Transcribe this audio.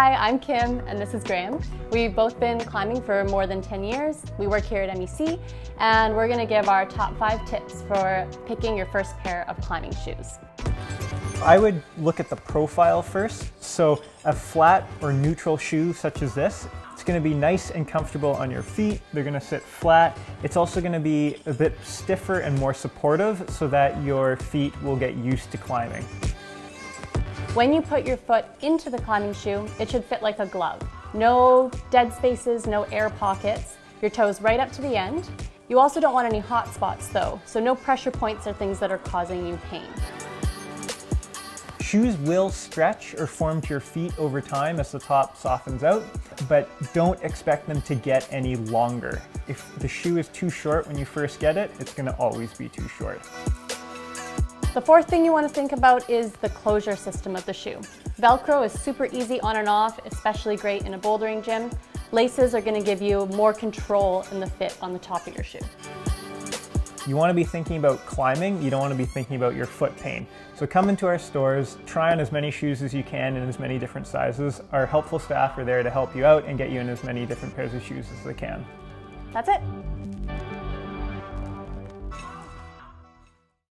Hi, I'm Kim and this is Graham. We've both been climbing for more than 10 years. We work here at MEC and we're going to give our top five tips for picking your first pair of climbing shoes. I would look at the profile first. So a flat or neutral shoe such as this, it's gonna be nice and comfortable on your feet. They're gonna sit flat. It's also gonna be a bit stiffer and more supportive so that your feet will get used to climbing. When you put your foot into the climbing shoe, it should fit like a glove. No dead spaces, no air pockets, your toes right up to the end. You also don't want any hot spots though, so no pressure points or things that are causing you pain. Shoes will stretch or form to your feet over time as the top softens out, but don't expect them to get any longer. If the shoe is too short when you first get it, it's gonna always be too short. The fourth thing you want to think about is the closure system of the shoe. Velcro is super easy on and off, especially great in a bouldering gym. Laces are going to give you more control in the fit on the top of your shoe. You want to be thinking about climbing, you don't want to be thinking about your foot pain. So come into our stores, try on as many shoes as you can in as many different sizes. Our helpful staff are there to help you out and get you in as many different pairs of shoes as they can. That's it.